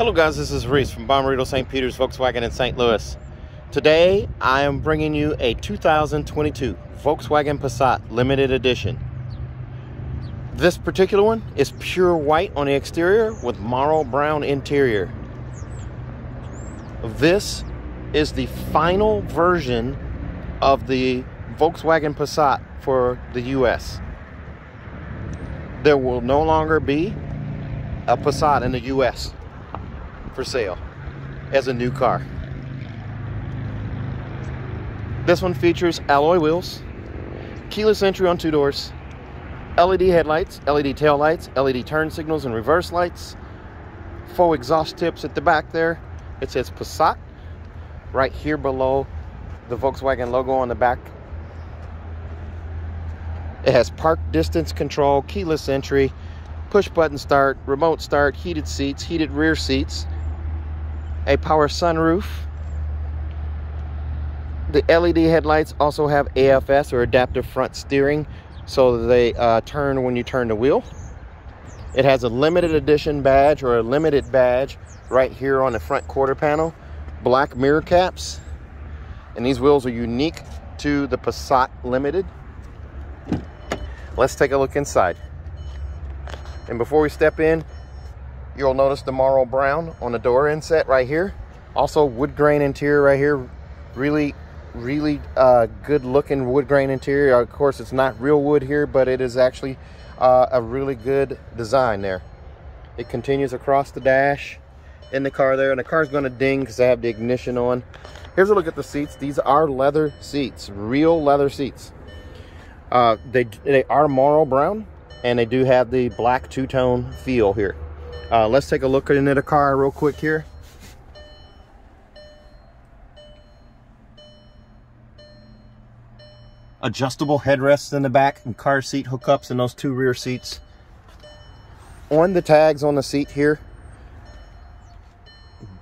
Hello guys, this is Reese from Bommarito St. Peter's Volkswagen in St. Louis. Today I am bringing you a 2022 Volkswagen Passat Limited Edition. This particular one is pure white on the exterior with marl brown interior. This is the final version of the Volkswagen Passat for the US. There will no longer be a Passat in the US for sale as a new car. This one features alloy wheels, keyless entry on two doors, LED headlights, LED tail lights, LED turn signals and reverse lights, faux exhaust tips at the back there. It says Passat right here below the Volkswagen logo on the back. It has park distance control, keyless entry, push button start, remote start, heated seats, heated rear seats, a power sunroof. The LED headlights also have AFS or adaptive front steering so they uh, turn when you turn the wheel. It has a limited edition badge or a limited badge right here on the front quarter panel. Black mirror caps. And these wheels are unique to the Passat Limited. Let's take a look inside. And before we step in, You'll notice the marl brown on the door inset right here. Also wood grain interior right here. Really, really uh, good looking wood grain interior. Of course, it's not real wood here, but it is actually uh, a really good design there. It continues across the dash in the car there. And the car's going to ding because I have the ignition on. Here's a look at the seats. These are leather seats, real leather seats. Uh, they, they are marl brown and they do have the black two-tone feel here. Uh, let's take a look into the car real quick here. Adjustable headrests in the back and car seat hookups in those two rear seats. On the tags on the seat here,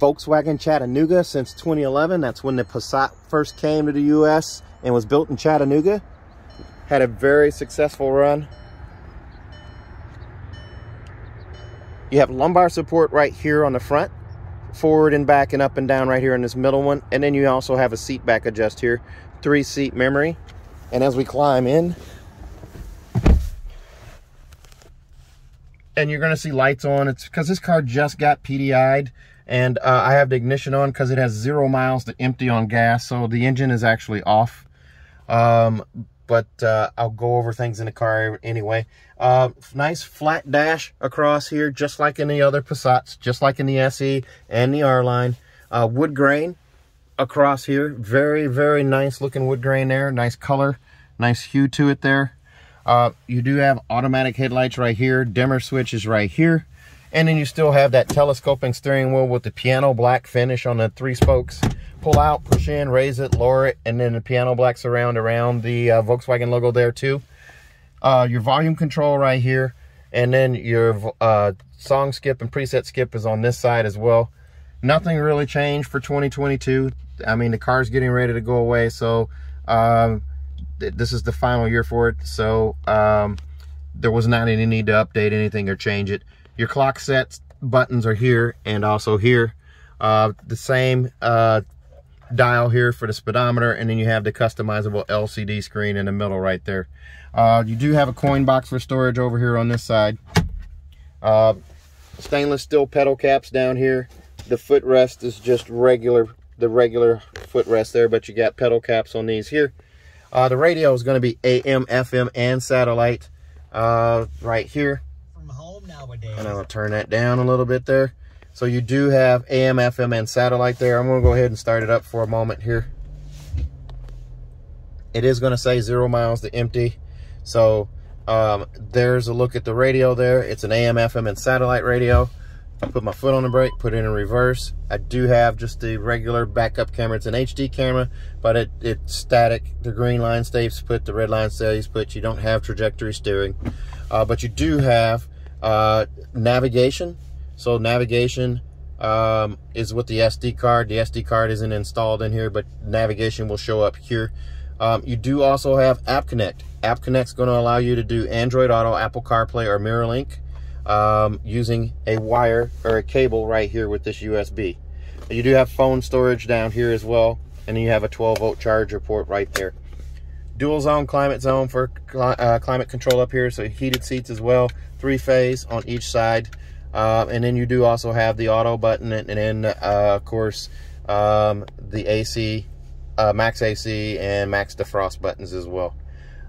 Volkswagen Chattanooga since 2011. That's when the Passat first came to the U.S. and was built in Chattanooga. Had a very successful run. You have lumbar support right here on the front, forward and back and up and down right here in this middle one. And then you also have a seat back adjust here, three seat memory. And as we climb in, and you're gonna see lights on, it's because this car just got PDI'd and uh, I have the ignition on because it has zero miles to empty on gas. So the engine is actually off. Um, but uh, I'll go over things in the car anyway. Uh, nice flat dash across here, just like in the other Passats, just like in the SE and the R-Line. Uh, wood grain across here. Very, very nice looking wood grain there. Nice color, nice hue to it there. Uh, you do have automatic headlights right here. Dimmer switch is right here. And then you still have that telescoping steering wheel with the piano black finish on the three spokes pull out, push in, raise it, lower it, and then the piano black surround around the uh, Volkswagen logo there too. Uh, your volume control right here, and then your uh, song skip and preset skip is on this side as well. Nothing really changed for 2022. I mean, the car's getting ready to go away, so um, th this is the final year for it. So um, there was not any need to update anything or change it. Your clock sets buttons are here and also here. Uh, the same uh, dial here for the speedometer, and then you have the customizable LCD screen in the middle right there. Uh, you do have a coin box for storage over here on this side. Uh, stainless steel pedal caps down here. The footrest is just regular, the regular footrest there, but you got pedal caps on these here. Uh, the radio is going to be AM, FM, and satellite uh, right here. From home nowadays. And I'll turn that down a little bit there. So you do have AM, FM, and satellite there. I'm going to go ahead and start it up for a moment here. It is going to say zero miles to empty. So um, there's a look at the radio there. It's an AM, FM, and satellite radio. I put my foot on the brake, put it in reverse. I do have just the regular backup camera. It's an HD camera, but it, it's static. The green line stays put, the red line stays put. You don't have trajectory steering, uh, but you do have uh, navigation so navigation um, is with the SD card. The SD card isn't installed in here, but navigation will show up here. Um, you do also have App Connect. App Connect is going to allow you to do Android Auto, Apple CarPlay, or MirrorLink. um, using a wire or a cable right here with this USB. You do have phone storage down here as well, and you have a 12 volt charger port right there. Dual zone climate zone for uh, climate control up here, so heated seats as well, three phase on each side. Uh, and then you do also have the auto button and, then, uh, of course, um, the AC, uh, max AC and max defrost buttons as well.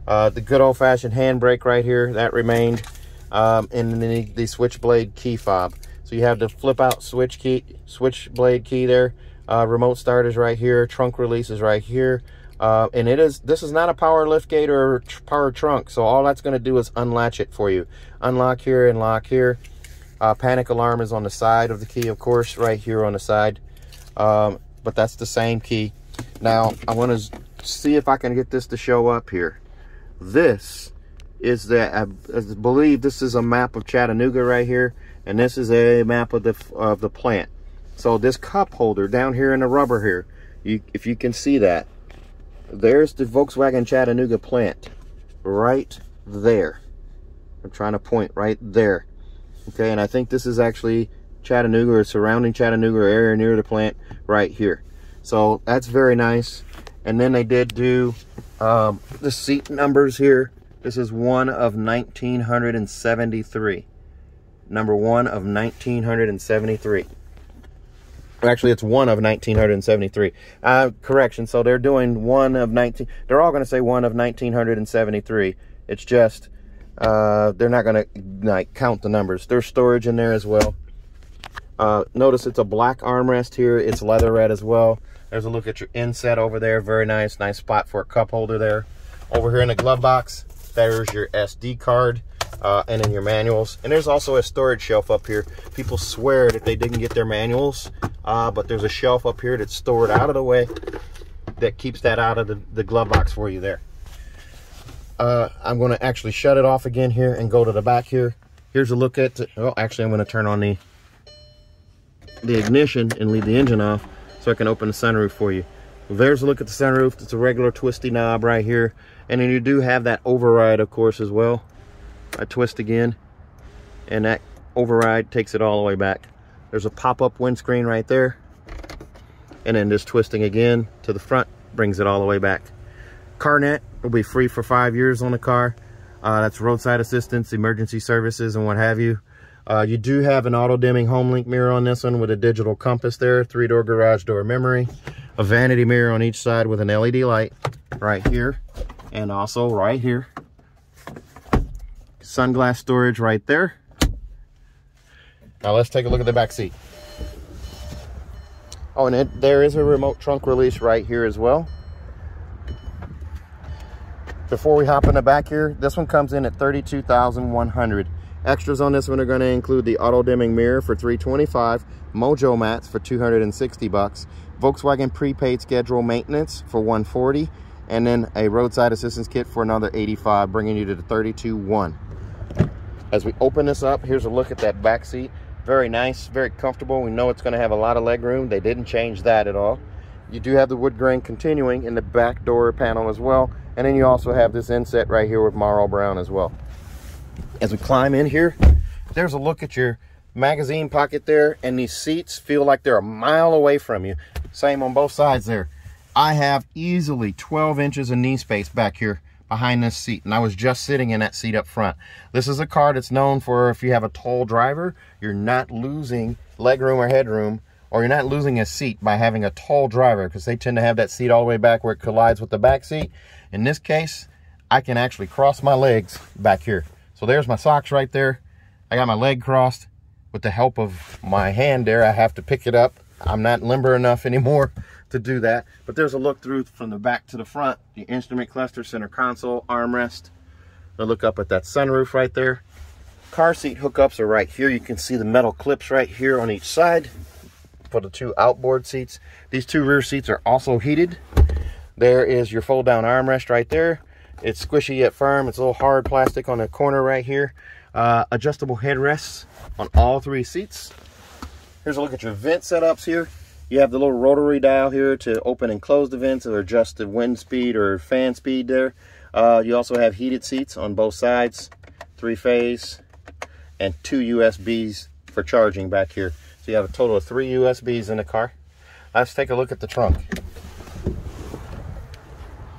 Uh, the good old-fashioned handbrake right here, that remained. Um, and then the, switchblade key fob. So you have the flip out switch key, switchblade key there. Uh, remote start is right here. Trunk release is right here. Uh, and it is, this is not a power lift gate or power trunk. So all that's going to do is unlatch it for you. Unlock here and lock here. Uh, panic alarm is on the side of the key, of course, right here on the side. Um, but that's the same key. Now, I want to see if I can get this to show up here. This is I, I believe this is a map of Chattanooga right here, and this is a map of the of the plant. So this cup holder down here in the rubber here, you if you can see that, there's the Volkswagen Chattanooga plant right there. I'm trying to point right there. Okay, and I think this is actually Chattanooga or surrounding Chattanooga area near the plant right here. So that's very nice. And then they did do um, the seat numbers here. This is one of 1973. Number one of 1973. Actually, it's one of 1973. Uh, correction. So they're doing one of 19. They're all going to say one of 1973. It's just uh, they're not going to like count the numbers. There's storage in there as well. Uh, notice it's a black armrest here. It's leatherette as well. There's a look at your inset over there. Very nice. Nice spot for a cup holder there. Over here in the glove box, there's your SD card uh, and then your manuals. And there's also a storage shelf up here. People swear that they didn't get their manuals, uh, but there's a shelf up here that's stored out of the way that keeps that out of the, the glove box for you there. Uh, I'm going to actually shut it off again here and go to the back here. Here's a look at, the, oh, actually I'm going to turn on the, the ignition and leave the engine off so I can open the sunroof for you. There's a look at the sunroof. It's a regular twisty knob right here. And then you do have that override, of course, as well. I twist again, and that override takes it all the way back. There's a pop-up windscreen right there. And then just twisting again to the front brings it all the way back. CarNet will be free for five years on the car. Uh, that's roadside assistance, emergency services, and what have you. Uh, you do have an auto-dimming home link mirror on this one with a digital compass there, three-door garage door memory, a vanity mirror on each side with an LED light right here, and also right here. Sunglass storage right there. Now let's take a look at the back seat. Oh, and it, there is a remote trunk release right here as well. Before we hop in the back here, this one comes in at 32100 Extras on this one are going to include the auto dimming mirror for 325 Mojo mats for 260 bucks, Volkswagen prepaid schedule maintenance for 140 and then a roadside assistance kit for another 85 bringing you to the 32.1. As we open this up, here's a look at that back seat. Very nice, very comfortable. We know it's going to have a lot of leg room. They didn't change that at all. You do have the wood grain continuing in the back door panel as well. And then you also have this inset right here with Marl Brown as well as we climb in here, there's a look at your magazine pocket there, and these seats feel like they're a mile away from you. Same on both sides there. I have easily 12 inches of knee space back here behind this seat, and I was just sitting in that seat up front. This is a car that's known for if you have a tall driver, you're not losing legroom or headroom, or you're not losing a seat by having a tall driver, because they tend to have that seat all the way back where it collides with the back seat. In this case, I can actually cross my legs back here. So there's my socks right there. I got my leg crossed. With the help of my hand there, I have to pick it up. I'm not limber enough anymore to do that. But there's a look through from the back to the front. The instrument cluster, center console, armrest. I look up at that sunroof right there. Car seat hookups are right here. You can see the metal clips right here on each side for the two outboard seats. These two rear seats are also heated. There is your fold down armrest right there. It's squishy yet firm. It's a little hard plastic on the corner right here. Uh, adjustable headrests on all three seats. Here's a look at your vent setups here. You have the little rotary dial here to open and close the vents or adjust the wind speed or fan speed there. Uh, you also have heated seats on both sides, three phase. and two USBs for charging back here. So you have a total of three USBs in the car. Let's take a look at the trunk.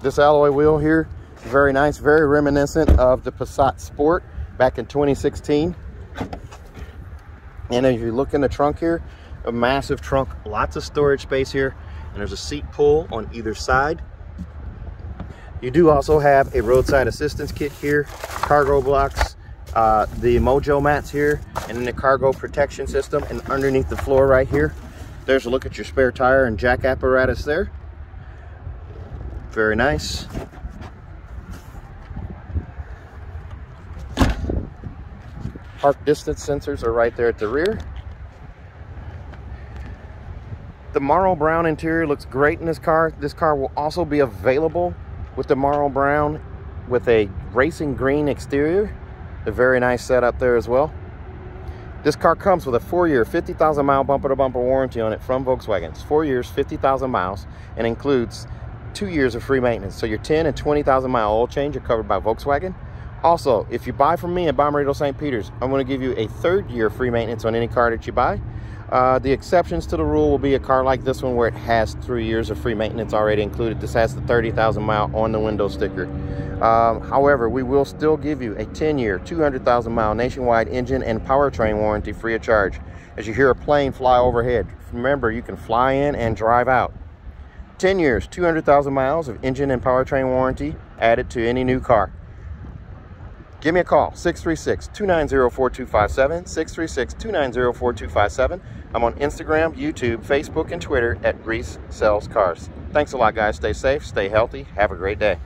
This alloy wheel here, very nice, very reminiscent of the Passat Sport back in 2016. And if you look in the trunk here, a massive trunk, lots of storage space here, and there's a seat pull on either side. You do also have a roadside assistance kit here, cargo blocks, uh, the Mojo mats here, and then the cargo protection system, and underneath the floor right here, there's a look at your spare tire and jack apparatus there. Very nice. Park distance sensors are right there at the rear. The Marl Brown interior looks great in this car. This car will also be available with the Marl Brown with a racing green exterior. A very nice setup there as well. This car comes with a four-year, 50,000 mile bumper-to-bumper warranty on it from Volkswagen. It's four years, 50,000 miles, and includes two years of free maintenance. So your 10 and 20,000 mile oil change are covered by Volkswagen. Also, if you buy from me at Bommarito St. Peter's, I'm going to give you a third year free maintenance on any car that you buy. Uh, the exceptions to the rule will be a car like this one where it has three years of free maintenance already included. This has the 30,000 mile on the window sticker. Um, however, we will still give you a 10-year, 200,000 mile nationwide engine and powertrain warranty free of charge. As you hear a plane fly overhead, remember you can fly in and drive out. 10 years, 200,000 miles of engine and powertrain warranty added to any new car. Give me a call, 636-290-4257, 636-290-4257. I'm on Instagram, YouTube, Facebook, and Twitter at Reese Sells Cars. Thanks a lot, guys. Stay safe, stay healthy. Have a great day.